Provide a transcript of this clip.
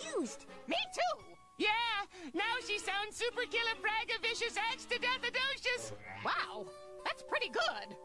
confused. Me too. Yeah, now she sounds super killer fragavicious death, adocious. Wow, that's pretty good.